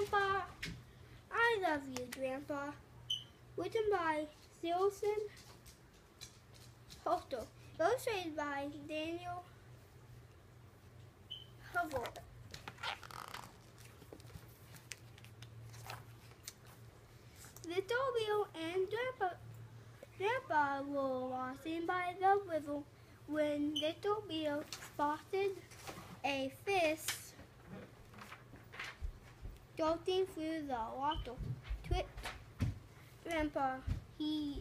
Grandpa. I love you, Grandpa. Written by Zilson Hosto. Illustrated by Daniel Hubble. Little Bill and Grandpa, Grandpa were walking by the river when Little Bill spotted a fish floating through the water. Twit, Grandpa, he,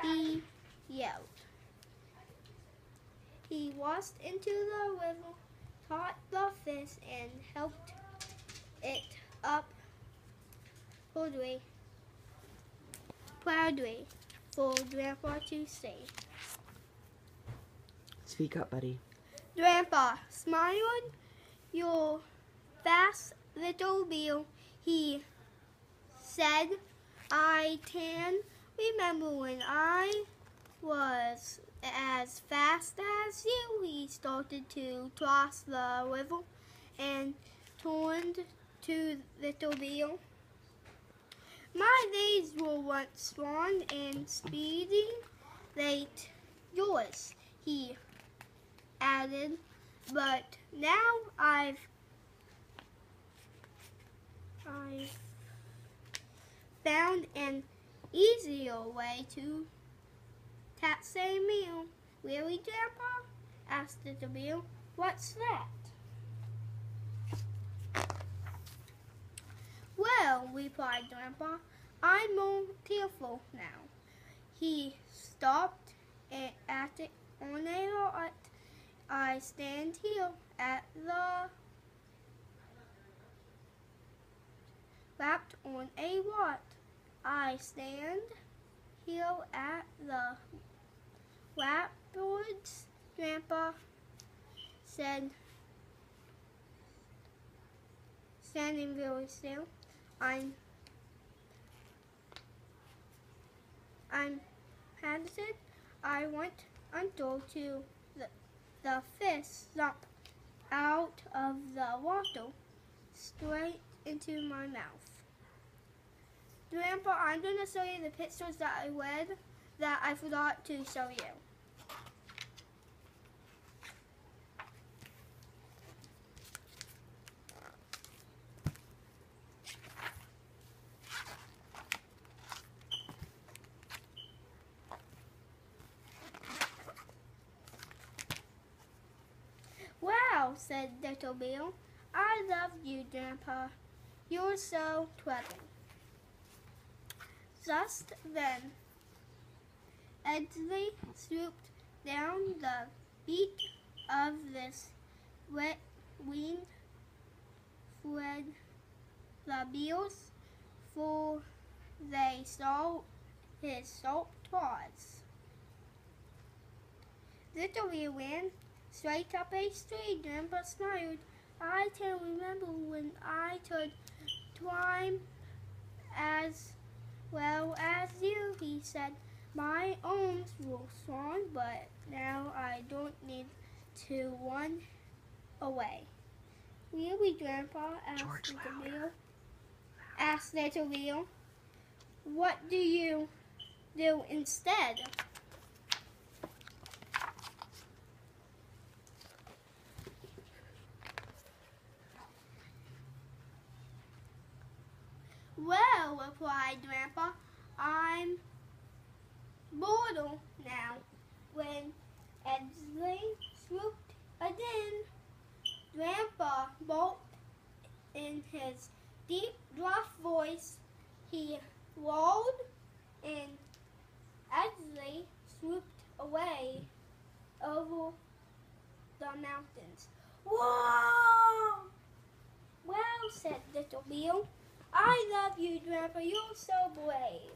he yelled. He washed into the river, caught the fish, and helped it up Broadway, proudly for Grandpa to see. Speak up, buddy. Grandpa smiled your fast little bill. He said, I can remember when I was as fast as you. He started to cross the river and turned to Little Bill. My days were once long and speedy, late yours, he added, but now I've found an easier way to tax a meal. Really, Grandpa? asked Little Bill. What's that? Well, replied Grandpa, I'm more careful now. He stopped at it on a lot. I stand here at the wrapped on a lot. I stand here at the blackboards, Grandpa said, standing very still. I'm I'm Patterson. I want Uncle to the, the fish jump out of the water straight into my mouth. Grandpa, I'm going to show you the pictures that I read that I forgot to show you. Wow, said Little Bill. I love you, Grandpa. You're so clever. Just then, Edley swooped down the beak of this wet wing, fled the beals, for they saw his salt. Little Bill ran straight up a tree. Grandpa smiled. I can remember when I could climb as well as you, he said. My arms were strong, but now I don't need to run away. Will Really, Grandpa? asked George, Little. Asked Little. What do you do instead? Well, replied Grandpa, I'm mortal now. When Edsley swooped again, Grandpa bolted in his deep, gruff voice. He rolled and Edsley swooped away over the mountains. Whoa! Well, said Little Bill, I love you, Grandpa. You're so brave.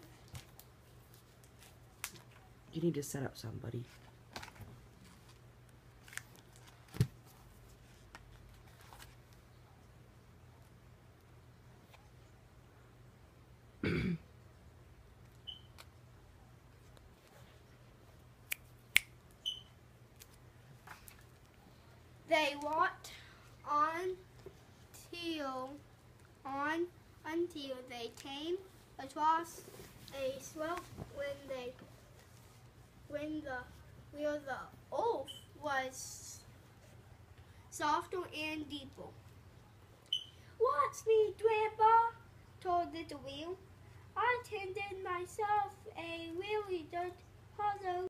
You need to set up somebody. They walked on till on until they came across a slope when they when the where the oath was softer and deeper. Watch me, Grandpa, told little Will. I tended myself a really good puzzle